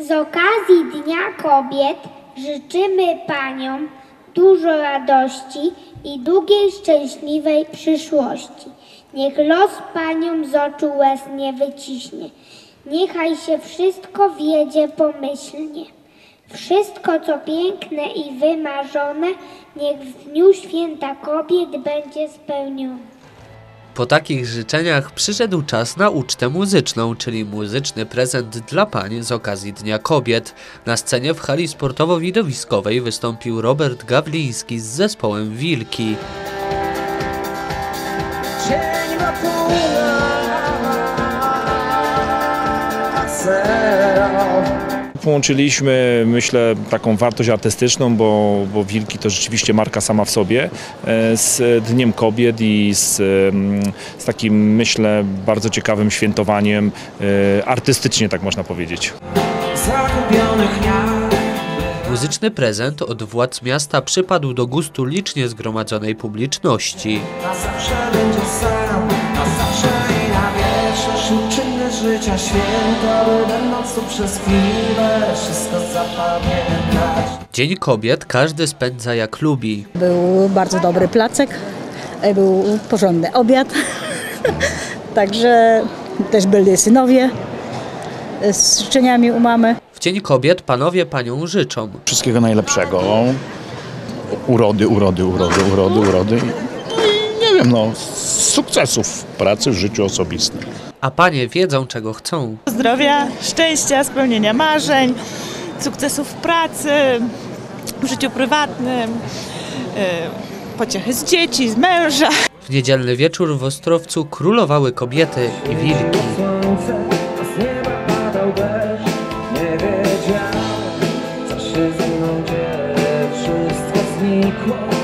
Z okazji Dnia Kobiet życzymy Paniom dużo radości i długiej, szczęśliwej przyszłości. Niech los Paniom z oczu łez nie wyciśnie. Niechaj się wszystko wiedzie pomyślnie. Wszystko, co piękne i wymarzone, niech w Dniu Święta Kobiet będzie spełnione. Po takich życzeniach przyszedł czas na ucztę muzyczną, czyli muzyczny prezent dla pań z okazji Dnia Kobiet. Na scenie w hali sportowo-widowiskowej wystąpił Robert Gawliński z zespołem Wilki. Cień Połączyliśmy, myślę, taką wartość artystyczną, bo, bo Wilki to rzeczywiście marka sama w sobie, e, z Dniem Kobiet i z, z takim, myślę, bardzo ciekawym świętowaniem, e, artystycznie tak można powiedzieć. Muzyczny prezent od władz miasta przypadł do gustu licznie zgromadzonej publiczności. Życia święto By będąc tu przez chwilę Wszystko zapamiętać Dzień Kobiet każdy spędza jak lubi. Był bardzo dobry placek, e, był porządny obiad, także też byli synowie e, z życzeniami u mamy. W Dzień Kobiet panowie paniom życzą. Wszystkiego najlepszego. Urody, urody, urody, urody, urody. I nie wiem, no, sukcesów w pracy, w życiu osobistym. A panie wiedzą czego chcą. zdrowia, szczęścia, spełnienia marzeń, sukcesów w pracy, w życiu prywatnym, y, pociechy z dzieci, z męża. W niedzielny wieczór w Ostrowcu królowały kobiety i wilki. Słońce, a z nieba padał deszcz Nie wiedziałem, co się ze mną dzieje Wszystko znikło